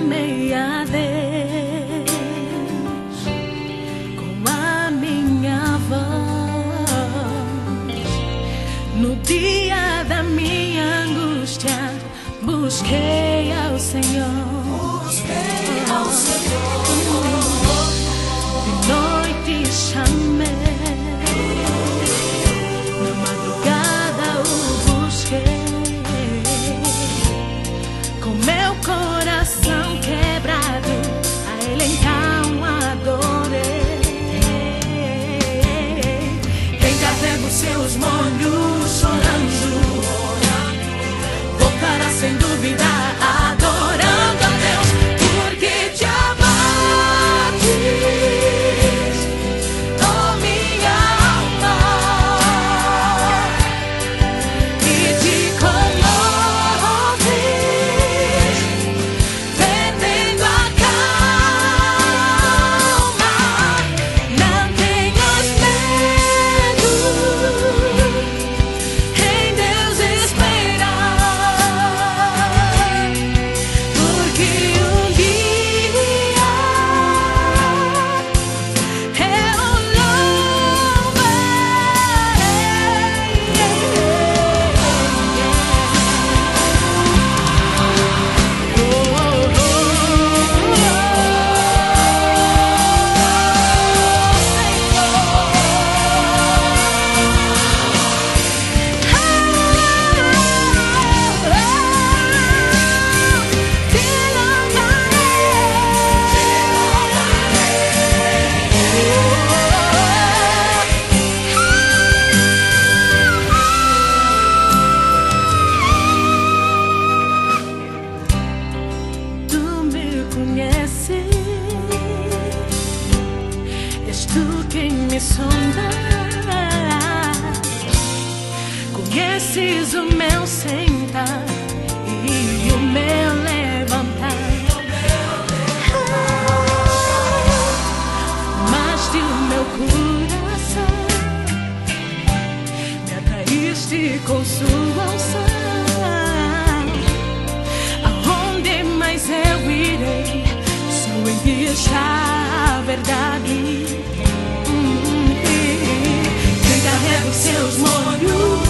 a meia com a minha voz no dia da minha angústia. Busquei ao Senhor. Busquei ao Senhor. Voltará Conheces o meu sentar e o meu levantar. Mas de meu coração me atraíste com sua unção. Aonde mais eu irei? Só em ti está a verdade. Hum, Quem carrega os seus molhos